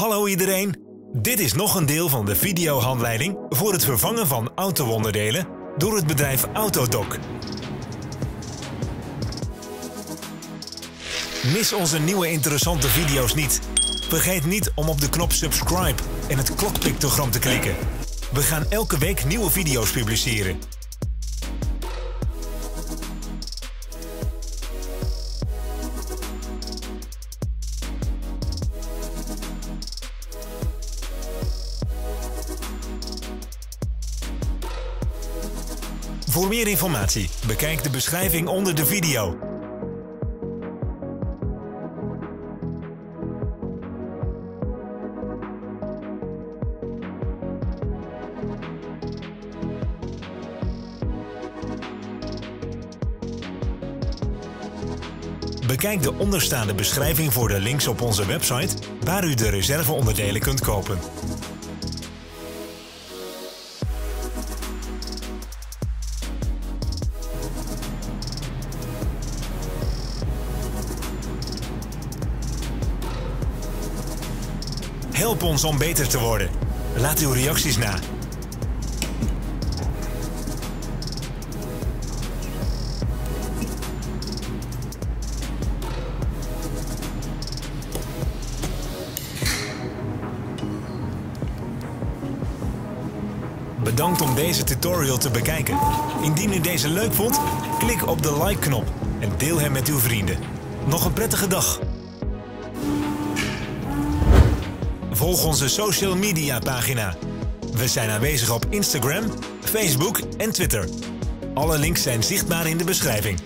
Hallo iedereen. Dit is nog een deel van de videohandleiding voor het vervangen van auto-onderdelen door het bedrijf Autodoc. Mis onze nieuwe interessante video's niet. Vergeet niet om op de knop subscribe en het klokpictogram te klikken. We gaan elke week nieuwe video's publiceren. Voor meer informatie bekijk de beschrijving onder de video. Bekijk de onderstaande beschrijving voor de links op onze website waar u de reserveonderdelen kunt kopen. Help ons om beter te worden. Laat uw reacties na. Bedankt om deze tutorial te bekijken. Indien u deze leuk vond, klik op de like-knop en deel hem met uw vrienden. Nog een prettige dag. Volg onze social media pagina. We zijn aanwezig op Instagram, Facebook en Twitter. Alle links zijn zichtbaar in de beschrijving.